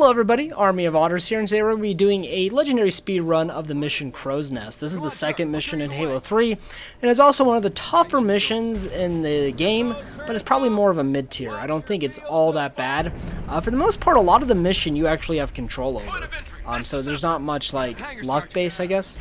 Hello everybody, Army of Otters here, and today we're going to be doing a legendary speed run of the mission Crow's Nest. This is the second mission in Halo 3, and it's also one of the tougher missions in the game, but it's probably more of a mid-tier. I don't think it's all that bad. Uh, for the most part, a lot of the mission you actually have control over, um, so there's not much like luck base, I guess.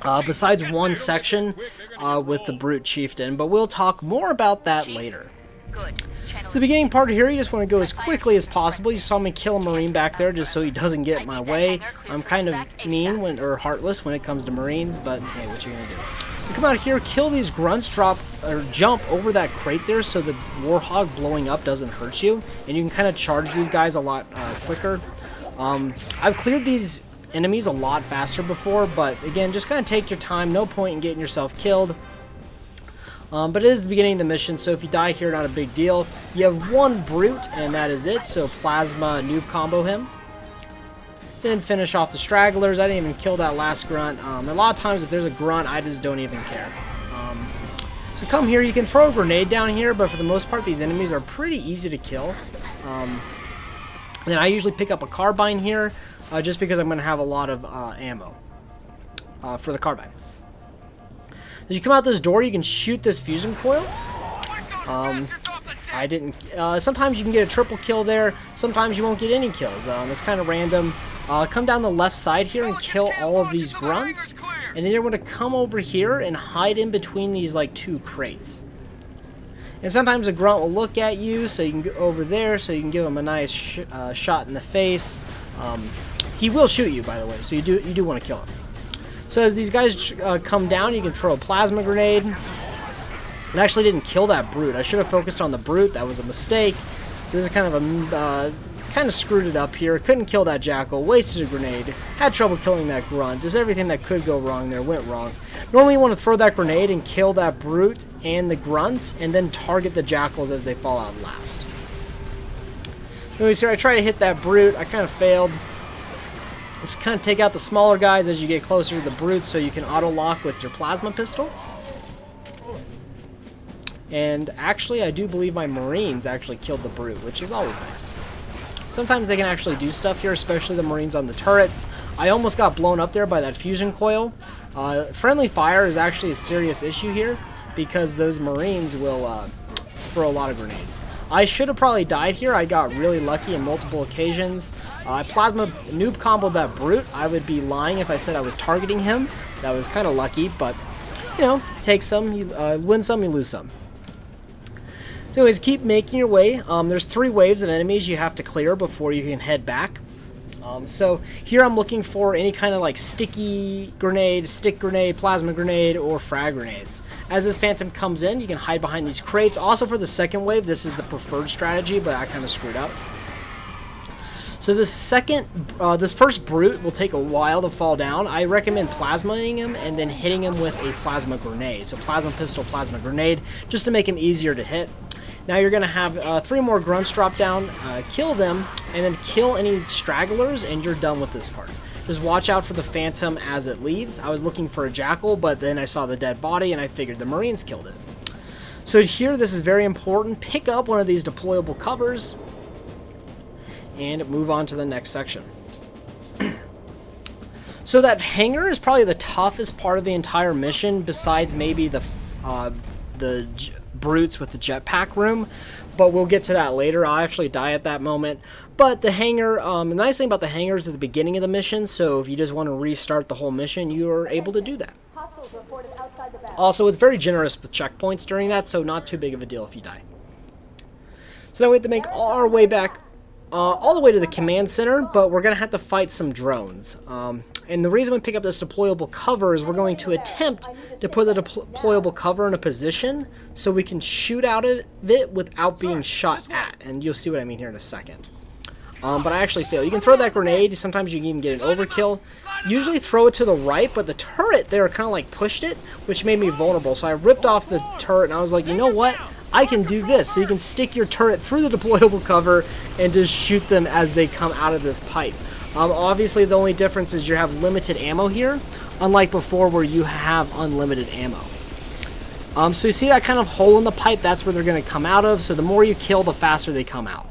Uh, besides one section uh, with the Brute Chieftain, but we'll talk more about that later. To the beginning part here, you just want to go as quickly as possible. You saw me kill a Marine back there just so he doesn't get in my way. I'm kind of mean when, or heartless when it comes to Marines, but hey, what you gonna do? You come out here, kill these grunts, drop or jump over that crate there so the Warthog blowing up doesn't hurt you, and you can kind of charge these guys a lot uh, quicker. Um, I've cleared these enemies a lot faster before, but again, just kind of take your time. No point in getting yourself killed. Um, but it is the beginning of the mission, so if you die here, not a big deal. You have one Brute, and that is it, so Plasma noob combo him. Then finish off the stragglers. I didn't even kill that last grunt. Um, a lot of times, if there's a grunt, I just don't even care. Um, so come here. You can throw a grenade down here, but for the most part, these enemies are pretty easy to kill. Um, then I usually pick up a carbine here, uh, just because I'm going to have a lot of uh, ammo uh, for the carbine. As you come out this door, you can shoot this fusion coil. Um, I didn't... Uh, sometimes you can get a triple kill there. Sometimes you won't get any kills. Um, it's kind of random. Uh, come down the left side here and kill all of these grunts. And then you're going to come over here and hide in between these like two crates. And sometimes a grunt will look at you, so you can go over there, so you can give him a nice sh uh, shot in the face. Um, he will shoot you, by the way, so you do you do want to kill him. So as these guys uh, come down, you can throw a plasma grenade. It actually didn't kill that brute. I should have focused on the brute. That was a mistake. So this is kind of a uh, kind of screwed it up here. Couldn't kill that jackal. Wasted a grenade. Had trouble killing that grunt. Just everything that could go wrong there went wrong. Normally you want to throw that grenade and kill that brute and the grunts, and then target the jackals as they fall out last. Anyways, here I try to hit that brute. I kind of failed. Just kind of take out the smaller guys as you get closer to the brutes so you can auto-lock with your plasma pistol. And actually, I do believe my Marines actually killed the brute, which is always nice. Sometimes they can actually do stuff here, especially the Marines on the turrets. I almost got blown up there by that fusion coil. Uh, friendly fire is actually a serious issue here because those Marines will uh, throw a lot of grenades. I should have probably died here. I got really lucky in multiple occasions. Uh, I plasma noob comboed that brute. I would be lying if I said I was targeting him. That was kind of lucky, but, you know, take some, you uh, win some, you lose some. So anyways, keep making your way. Um, there's three waves of enemies you have to clear before you can head back. Um, so here I'm looking for any kind of like sticky grenade, stick grenade, plasma grenade, or frag grenades. As this Phantom comes in, you can hide behind these crates. Also for the second wave, this is the preferred strategy, but I kind of screwed up. So this second, uh, this first Brute will take a while to fall down. I recommend plasmaing him and then hitting him with a plasma grenade. So plasma pistol, plasma grenade, just to make him easier to hit. Now you're going to have uh, three more grunts drop down, uh, kill them, and then kill any stragglers, and you're done with this part. Just watch out for the Phantom as it leaves. I was looking for a Jackal, but then I saw the dead body and I figured the Marines killed it. So here, this is very important. Pick up one of these deployable covers and move on to the next section. so that hangar is probably the toughest part of the entire mission, besides maybe the uh, the brutes with the jetpack room. But we'll get to that later. I'll actually die at that moment. But the hangar, um, the nice thing about the hangar is at the beginning of the mission, so if you just want to restart the whole mission, you are able to do that. Also, it's very generous with checkpoints during that, so not too big of a deal if you die. So now we have to make all our way back, uh, all the way to the command center, but we're going to have to fight some drones. Um, and the reason we pick up this deployable cover is we're going to attempt to put the deployable cover in a position so we can shoot out of it without being shot at. And you'll see what I mean here in a second. Um, but I actually fail. You can throw that grenade. Sometimes you can even get an overkill. Usually throw it to the right, but the turret there kind of like pushed it, which made me vulnerable. So I ripped off the turret, and I was like, you know what? I can do this. So you can stick your turret through the deployable cover and just shoot them as they come out of this pipe. Um, obviously, the only difference is you have limited ammo here, unlike before where you have unlimited ammo. Um, so you see that kind of hole in the pipe? That's where they're going to come out of. So the more you kill, the faster they come out.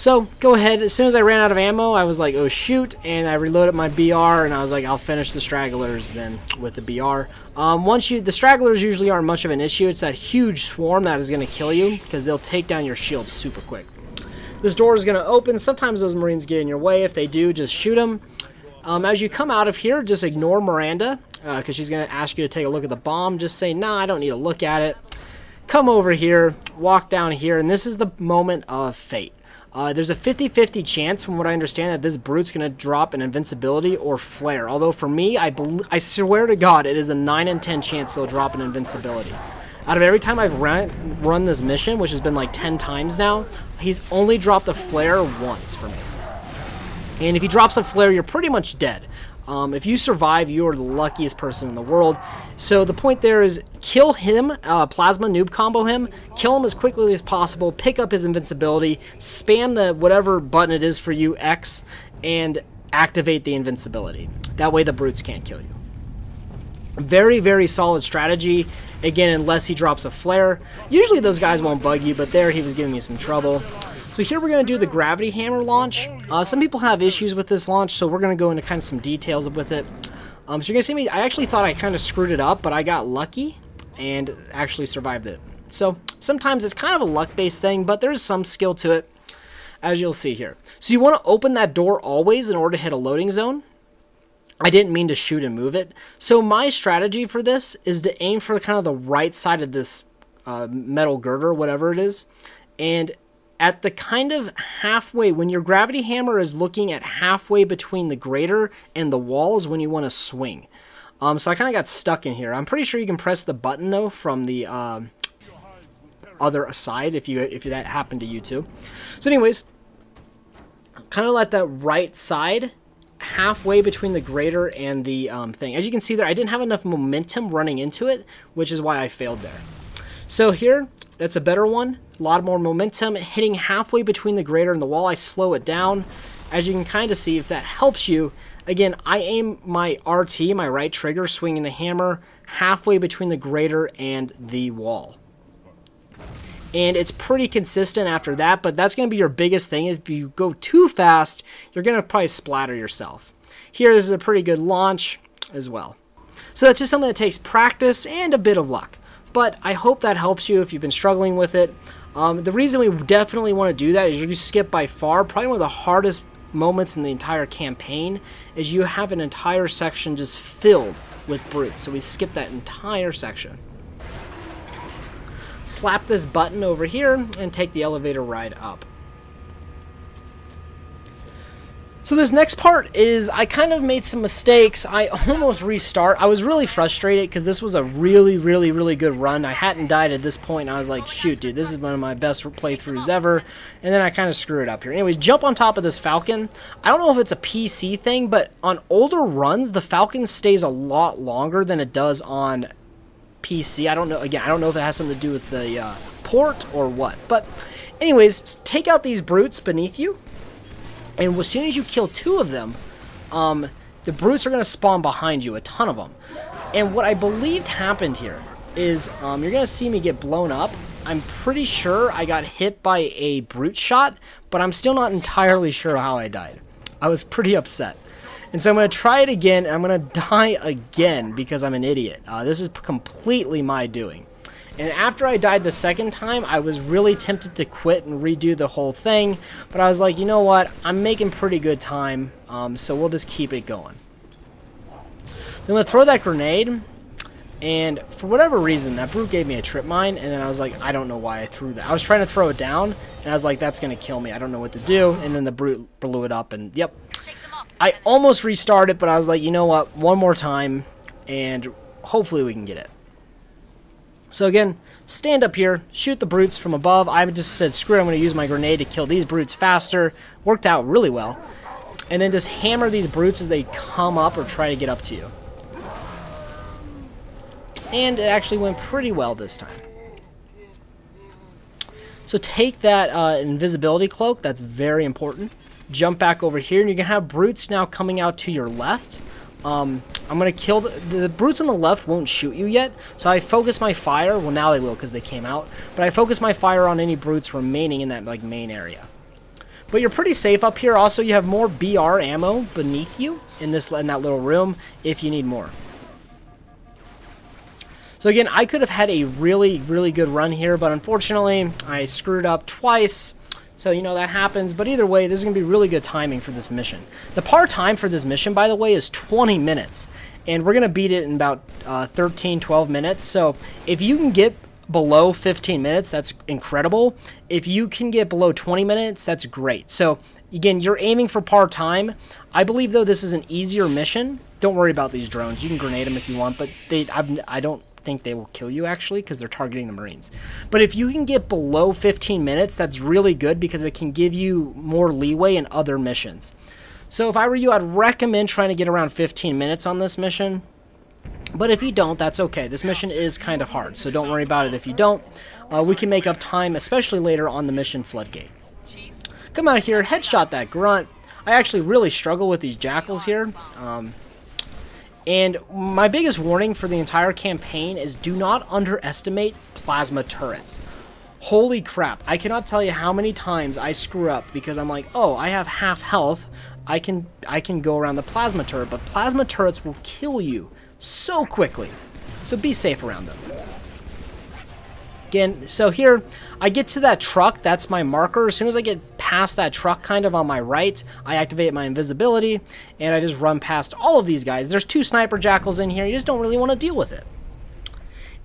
So, go ahead. As soon as I ran out of ammo, I was like, oh shoot, and I reloaded my BR, and I was like, I'll finish the stragglers then with the BR. Um, once you, the stragglers usually aren't much of an issue. It's that huge swarm that is going to kill you, because they'll take down your shield super quick. This door is going to open. Sometimes those Marines get in your way. If they do, just shoot them. Um, as you come out of here, just ignore Miranda, because uh, she's going to ask you to take a look at the bomb. Just say, nah, I don't need to look at it. Come over here, walk down here, and this is the moment of fate. Uh, there's a 50-50 chance, from what I understand, that this Brute's going to drop an Invincibility or Flare. Although for me, I, I swear to God, it is a 9 in 10 chance he'll drop an Invincibility. Out of every time I've run, run this mission, which has been like 10 times now, he's only dropped a Flare once for me. And if he drops a Flare, you're pretty much dead. Um, if you survive, you're the luckiest person in the world. So the point there is kill him, uh, plasma noob combo him, kill him as quickly as possible, pick up his invincibility, spam the whatever button it is for you, X, and activate the invincibility. That way the brutes can't kill you. Very, very solid strategy. Again, unless he drops a flare. Usually those guys won't bug you, but there he was giving me some trouble. So here we're going to do the gravity hammer launch. Uh, some people have issues with this launch, so we're going to go into kind of some details with it. Um, so you're going to see me, I actually thought I kind of screwed it up, but I got lucky and actually survived it. So sometimes it's kind of a luck-based thing, but there's some skill to it, as you'll see here. So you want to open that door always in order to hit a loading zone. I didn't mean to shoot and move it. So my strategy for this is to aim for kind of the right side of this uh, metal girder, whatever it is, and at the kind of halfway, when your gravity hammer is looking at halfway between the grater and the walls when you want to swing. Um, so I kind of got stuck in here. I'm pretty sure you can press the button though from the uh, other side if you if that happened to you too. So anyways, kind of let that right side halfway between the grater and the um, thing. As you can see there, I didn't have enough momentum running into it, which is why I failed there. So here, that's a better one. A lot more momentum. Hitting halfway between the grater and the wall, I slow it down. As you can kind of see, if that helps you, again, I aim my RT, my right trigger, swinging the hammer halfway between the grater and the wall. And it's pretty consistent after that, but that's going to be your biggest thing. If you go too fast, you're going to probably splatter yourself. Here, this is a pretty good launch as well. So that's just something that takes practice and a bit of luck. But I hope that helps you if you've been struggling with it. Um, the reason we definitely want to do that is you skip by far probably one of the hardest moments in the entire campaign is you have an entire section just filled with brutes. So we skip that entire section. Slap this button over here and take the elevator ride up. So this next part is I kind of made some mistakes. I almost restart. I was really frustrated because this was a really, really, really good run. I hadn't died at this point. I was like, shoot, dude, this is one of my best playthroughs ever. And then I kind of screwed it up here. Anyways, jump on top of this Falcon. I don't know if it's a PC thing, but on older runs, the Falcon stays a lot longer than it does on PC. I don't know. Again, I don't know if it has something to do with the uh, port or what. But anyways, take out these brutes beneath you. And as soon as you kill two of them, um, the brutes are going to spawn behind you, a ton of them. And what I believed happened here is um, you're going to see me get blown up. I'm pretty sure I got hit by a brute shot, but I'm still not entirely sure how I died. I was pretty upset. And so I'm going to try it again, and I'm going to die again because I'm an idiot. Uh, this is completely my doing. And after I died the second time, I was really tempted to quit and redo the whole thing. But I was like, you know what? I'm making pretty good time, um, so we'll just keep it going. So I'm going to throw that grenade. And for whatever reason, that brute gave me a trip mine. And then I was like, I don't know why I threw that. I was trying to throw it down. And I was like, that's going to kill me. I don't know what to do. And then the brute blew it up. And yep. I almost restarted, but I was like, you know what? One more time. And hopefully we can get it. So again, stand up here, shoot the brutes from above. I just said, screw it, I'm going to use my grenade to kill these brutes faster. Worked out really well. And then just hammer these brutes as they come up or try to get up to you. And it actually went pretty well this time. So take that uh, invisibility cloak, that's very important. Jump back over here, and you're going to have brutes now coming out to your left. Um, I'm to kill... The, the, brutes on the left won't shoot you yet, so I focus my fire... Well, now they will because they came out. But I focus my fire on any brutes remaining in that like main area. But you're pretty safe up here. Also, you have more BR ammo beneath you in this in that little room if you need more. So again, I could have had a really, really good run here, but unfortunately, I screwed up twice. So, you know, that happens. But either way, this is going to be really good timing for this mission. The par time for this mission, by the way, is 20 minutes. And we're going to beat it in about uh, 13, 12 minutes. So if you can get below 15 minutes, that's incredible. If you can get below 20 minutes, that's great. So again, you're aiming for par time. I believe, though, this is an easier mission. Don't worry about these drones. You can grenade them if you want, but they I've, I don't think they will kill you actually because they're targeting the Marines. But if you can get below 15 minutes, that's really good because it can give you more leeway in other missions. So if I were you, I'd recommend trying to get around 15 minutes on this mission. But if you don't, that's okay. This mission is kind of hard, so don't worry about it if you don't. Uh, we can make up time, especially later on the mission Floodgate. Come out here, headshot that grunt. I actually really struggle with these jackals here. Um, and my biggest warning for the entire campaign is do not underestimate plasma turrets. Holy crap, I cannot tell you how many times I screw up because I'm like, oh, I have half health, I can I can go around the plasma turret, but plasma turrets will kill you so quickly. So be safe around them. Again, so here, I get to that truck, that's my marker. As soon as I get past that truck kind of on my right, I activate my invisibility, and I just run past all of these guys. There's two sniper jackals in here, you just don't really want to deal with it.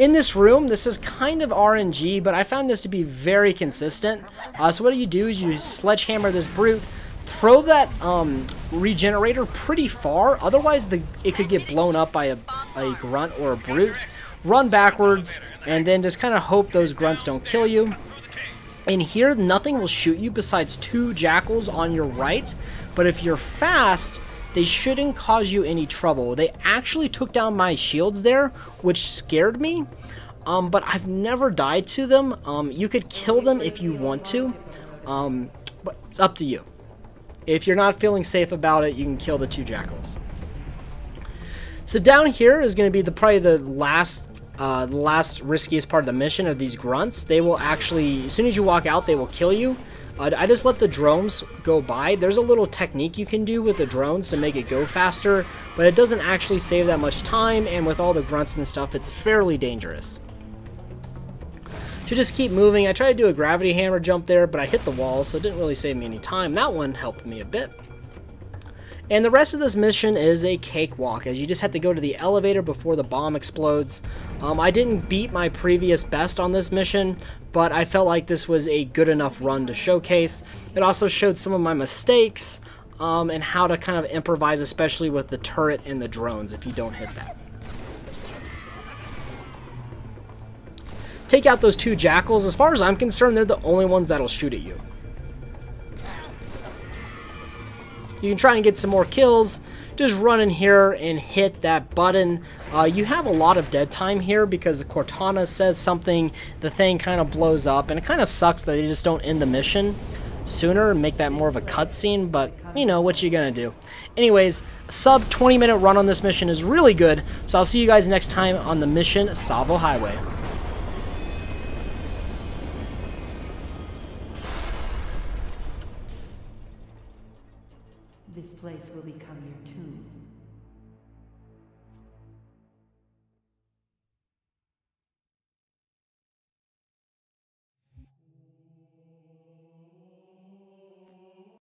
In this room, this is kind of RNG, but I found this to be very consistent. Uh, so what do you do is you sledgehammer this brute, throw that um, regenerator pretty far, otherwise the it could get blown up by a, a grunt or a brute. Run backwards, and then just kind of hope those grunts don't kill you. In here, nothing will shoot you besides two jackals on your right, but if you're fast, they shouldn't cause you any trouble. They actually took down my shields there, which scared me, um, but I've never died to them. Um, you could kill them if you want to, um, but it's up to you. If you're not feeling safe about it, you can kill the two jackals. So down here is going to be the probably the last uh, the last riskiest part of the mission are these grunts. They will actually, as soon as you walk out, they will kill you. Uh, I just let the drones go by. There's a little technique you can do with the drones to make it go faster, but it doesn't actually save that much time, and with all the grunts and stuff, it's fairly dangerous. To just keep moving, I tried to do a gravity hammer jump there, but I hit the wall, so it didn't really save me any time. That one helped me a bit. And the rest of this mission is a cakewalk, as you just have to go to the elevator before the bomb explodes. Um, I didn't beat my previous best on this mission, but I felt like this was a good enough run to showcase. It also showed some of my mistakes um, and how to kind of improvise, especially with the turret and the drones if you don't hit that. Take out those two jackals. As far as I'm concerned, they're the only ones that'll shoot at you. You can try and get some more kills. Just run in here and hit that button. Uh, you have a lot of dead time here because Cortana says something, the thing kind of blows up, and it kind of sucks that they just don't end the mission sooner and make that more of a cutscene, but you know, what you gonna do. Anyways, sub 20 minute run on this mission is really good, so I'll see you guys next time on the mission Tsavo Highway.